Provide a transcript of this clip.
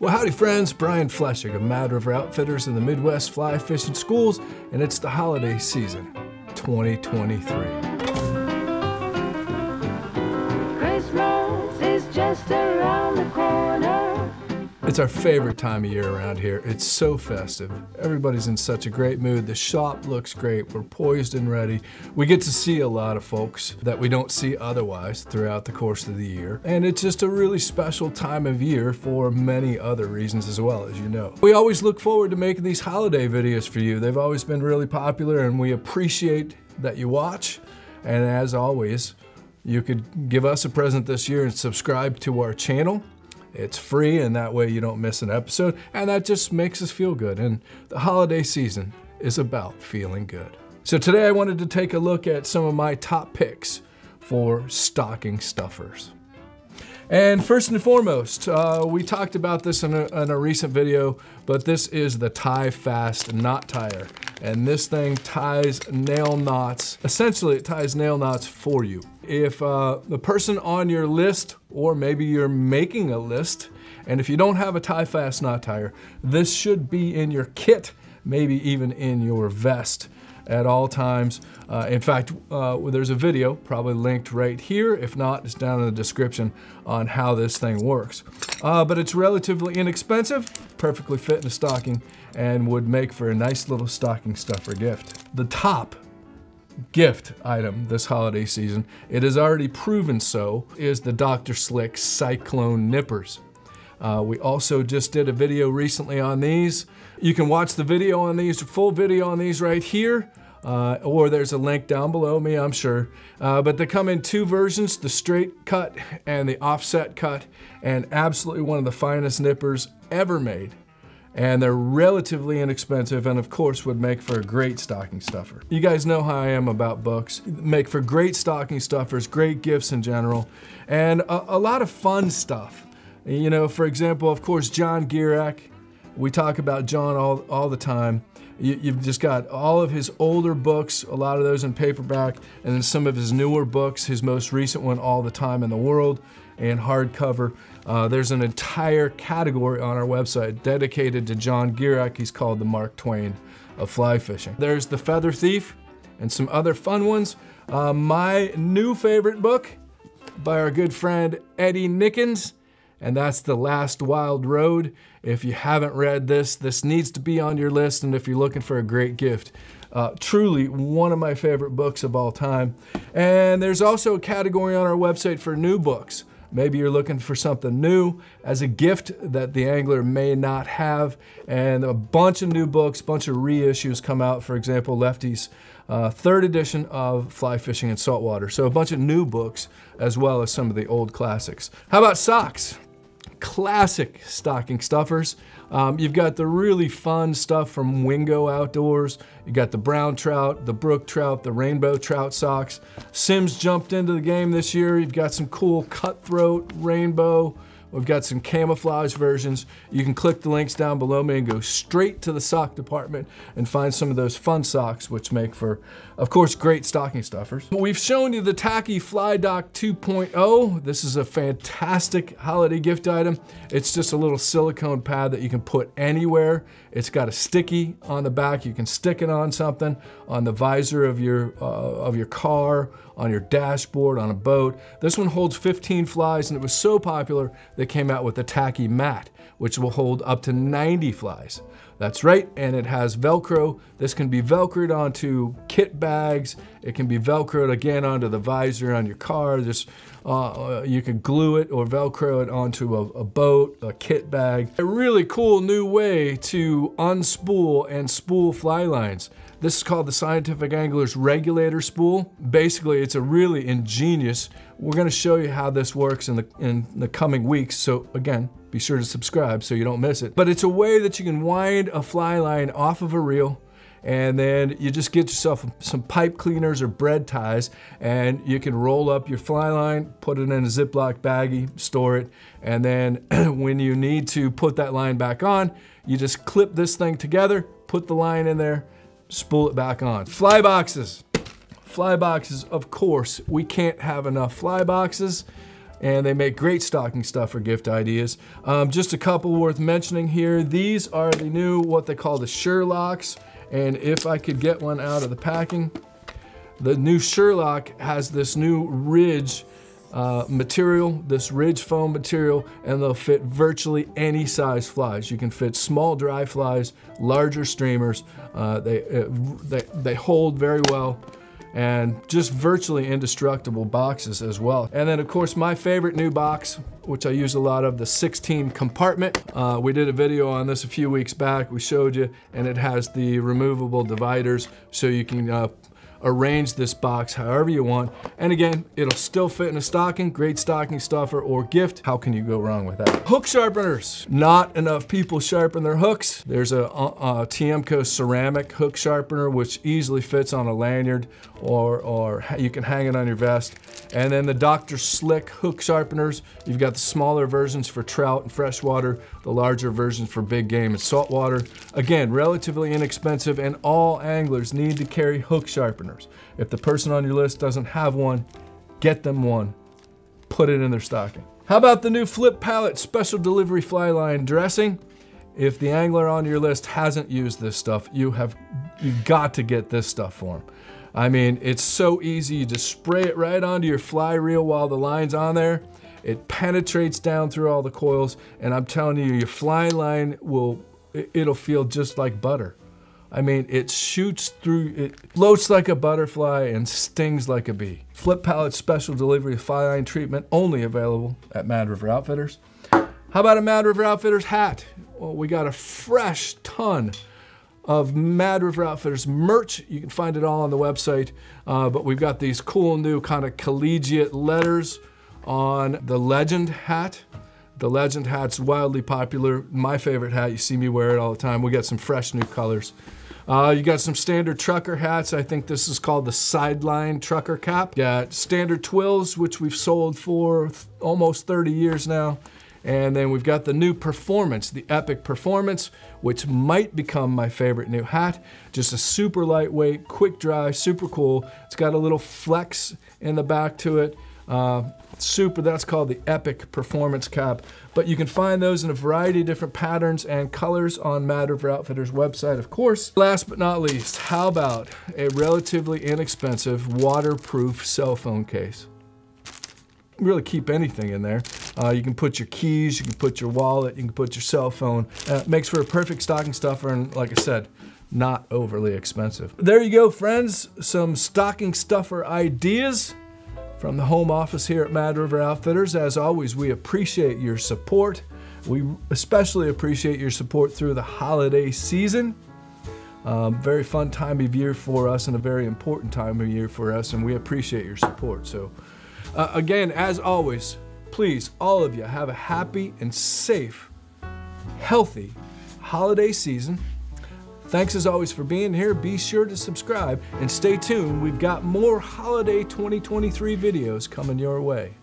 Well, howdy friends, Brian Flechsig of Mad River Outfitters in the Midwest Fly Fishing Schools, and it's the holiday season, 2023. It's our favorite time of year around here. It's so festive. Everybody's in such a great mood. The shop looks great. We're poised and ready. We get to see a lot of folks that we don't see otherwise throughout the course of the year. And it's just a really special time of year for many other reasons as well, as you know. We always look forward to making these holiday videos for you. They've always been really popular and we appreciate that you watch. And as always, you could give us a present this year and subscribe to our channel. It's free and that way you don't miss an episode and that just makes us feel good. And the holiday season is about feeling good. So today I wanted to take a look at some of my top picks for stocking stuffers. And first and foremost, uh, we talked about this in a, in a, recent video, but this is the Tie Fast Knot Tyer. And this thing ties nail knots, essentially it ties nail knots for you. If uh, the person on your list, or maybe you're making a list, and if you don't have a Tie Fast Knot Tyer, this should be in your kit, maybe even in your vest at all times. Uh, in fact, uh, there's a video probably linked right here. If not, it's down in the description on how this thing works. Uh, but it's relatively inexpensive, perfectly fit in a stocking, and would make for a nice little stocking stuffer gift. The top gift item this holiday season, it is already proven so, is the Dr. Slick Cyclone Nippers. Uh, we also just did a video recently on these. You can watch the video on these, full video on these right here. Uh, or there's a link down below me, I'm sure. Uh, but they come in two versions, the straight cut and the offset cut, and absolutely one of the finest nippers ever made. And they're relatively inexpensive and of course would make for a great stocking stuffer. You guys know how I am about books. Make for great stocking stuffers, great gifts in general, and a, a lot of fun stuff. You know, for example, of course, John Gierach. We talk about John all, all the time. You, have just got all of his older books, a lot of those in paperback, and then some of his newer books, his most recent one, All the Time in the World, and hardcover. Uh, there's an entire category on our website dedicated to John Gierach. He's called the Mark Twain of fly fishing. There's The Feather Thief and some other fun ones. Uh, my new favorite book by our good friend Eddie Nickens and that's The Last Wild Road. If you haven't read this, this needs to be on your list, and if you're looking for a great gift, uh, truly one of my favorite books of all time. And there's also a category on our website for new books. Maybe you're looking for something new as a gift that the angler may not have. And a bunch of new books, bunch of reissues come out. For example, Lefty's uh, third edition of Fly Fishing in Saltwater. So a bunch of new books as well as some of the old classics. How about socks? Classic stocking stuffers. Um, you've got the really fun stuff from Wingo Outdoors. You got the brown trout, the brook trout, the rainbow trout socks. Simms jumped into the game this year. You've got some cool cutthroat, rainbow, We've got some camouflage versions. You can click the links down below me and go straight to the sock department and find some of those fun socks, which make for, of course, great stocking stuffers. We've shown you the Tacky Fly Dock 2.0. This is a fantastic holiday gift item. It's just a little silicone pad that you can put anywhere. It's got a sticky on the back. You can stick it on something, on the visor of your, uh, of your car, on your dashboard, on a boat. This one holds 15 flies and it was so popular they came out with the Tacky Mat, which will hold up to 90 flies. That's right, and it has Velcro. This can be Velcroed onto kit bags. It can be Velcroed again onto the visor on your car. Just uh, uh, you can glue it or Velcro it onto a, a, boat, a kit bag. A really cool new way to unspool and spool fly lines. This is called the Scientific Anglers Regulator Spool. Basically, it's a really ingenious, we're gonna show you how this works in the, in the coming weeks. So again, be sure to subscribe so you don't miss it. But it's a way that you can wind a fly line off of a reel and then you just get yourself some pipe cleaners or bread ties and you can roll up your fly line, put it in a Ziploc baggie, store it, and then when you need to put that line back on, you just clip this thing together, put the line in there, spool it back on. Fly boxes. Fly boxes, of course, we can't have enough fly boxes. And they make great stocking stuffer gift ideas. Um, just a couple worth mentioning here. These are the new, what they call the Sure Locks, and if I could get one out of the packing, the new Sure Lock has this new ridge uh, material, this ridge foam material, and they'll fit virtually any size flies. You can fit small dry flies, larger streamers. Uh, they, uh, they, they hold very well and just virtually indestructible boxes as well. And then of course my favorite new box, which I use a lot of, the 16 compartment. Uh, we did a video on this a few weeks back, we showed you, and it has the removable dividers so you can uh, arrange this box however you want. And again, it'll still fit in a stocking, great stocking stuffer or gift. How can you go wrong with that? Hook sharpeners. Not enough people sharpen their hooks. There's a, a, Tiemco ceramic hook sharpener, which easily fits on a lanyard or, or you can hang it on your vest. And then the Dr. Slick hook sharpeners. You've got the smaller versions for trout and freshwater, the larger versions for big game and saltwater. Again, relatively inexpensive and all anglers need to carry hook sharpeners. If the person on your list doesn't have one, get them one. Put it in their stocking. How about the new Flip Pallet Special Delivery Fly Line dressing? If the angler on your list hasn't used this stuff, you have you've got to get this stuff for them. I mean, it's so easy. You just spray it right onto your fly reel while the line's on there. It penetrates down through all the coils, and I'm telling you, your fly line will, it'll feel just like butter. I mean, it shoots through, it floats like a butterfly and stings like a bee. Flip Pallet Special Delivery Fly Line Treatment, only available at Mad River Outfitters. How about a Mad River Outfitters hat? Well, we got a fresh ton of Mad River Outfitters merch. You can find it all on the website. Uh, but we've got these cool new kind of collegiate letters on the Legend hat. The Legend hat's wildly popular. My favorite hat. You see me wear it all the time. We got some fresh new colors. Uh, you got some standard trucker hats. I think this is called the Sideline Trucker Cap. Got standard twills, which we've sold for th almost 30 years now. And then we've got the new Performance, the Epic Performance, which might become my favorite new hat. Just a super lightweight, quick dry, super cool. It's got a little flex in the back to it. Uh, super, that's called the Epic Performance Cap. But you can find those in a variety of different patterns and colors on Mad River Outfitters website, of course. Last but not least, how about a relatively inexpensive waterproof cell phone case? really keep anything in there. Uh, you can put your keys, you can put your wallet, you can put your cell phone. Uh, makes for a perfect stocking stuffer and like I said, not overly expensive. There you go, friends. Some stocking stuffer ideas from the home office here at Mad River Outfitters. As always, we appreciate your support. We especially appreciate your support through the holiday season. Um, very fun time of year for us and a very important time of year for us, and we appreciate your support. So, uh, again, as always, please, all of you, have a happy and safe, healthy holiday season. Thanks as always for being here. Be sure to subscribe and stay tuned. We've got more holiday 2023 videos coming your way.